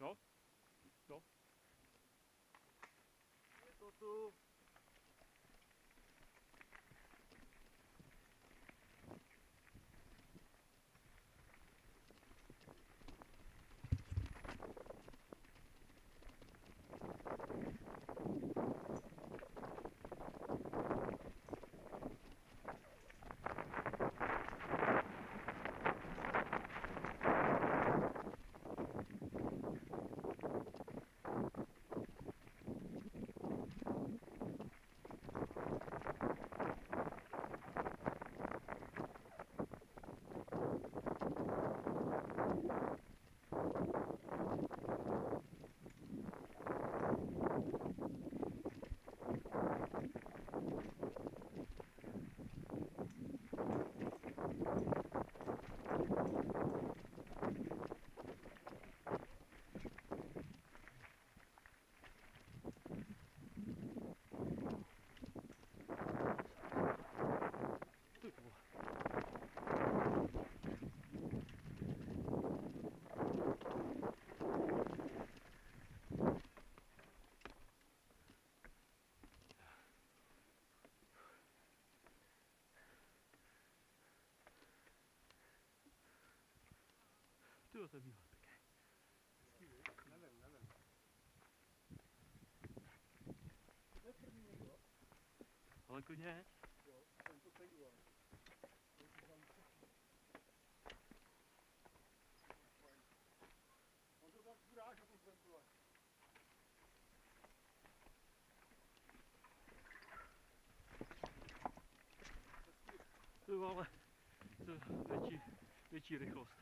Jo? Jo? Je to tu. Ty vole. To je bývá pěkný. Nevím, nevím. To je první někdo? Ale klidně. Jo, ten to teď udělal. To to tak to je větší, větší rychlost,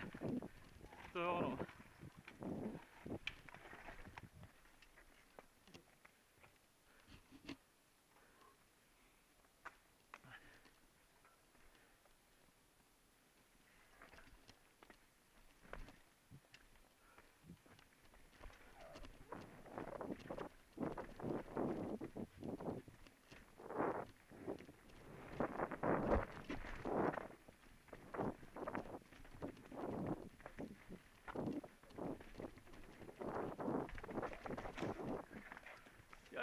Ty vole, to je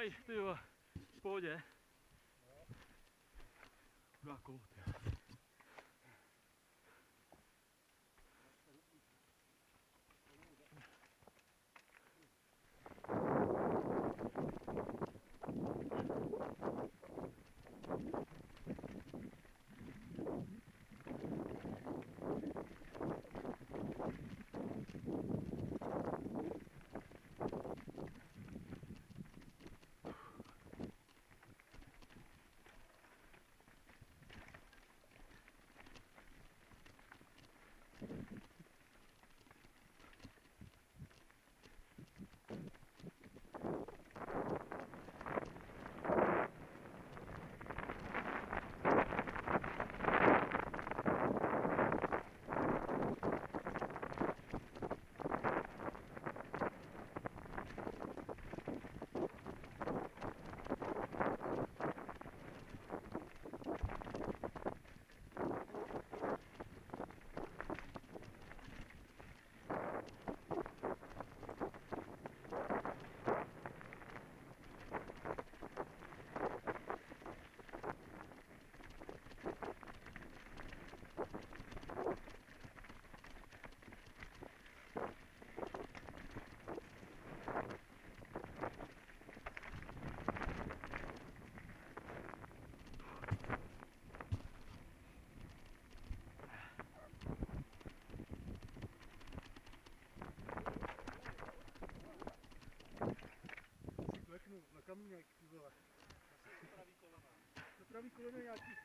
Jaj, ty jo, v pohodě. Chudá kolo, ty. jo. Kamínek, ty vole.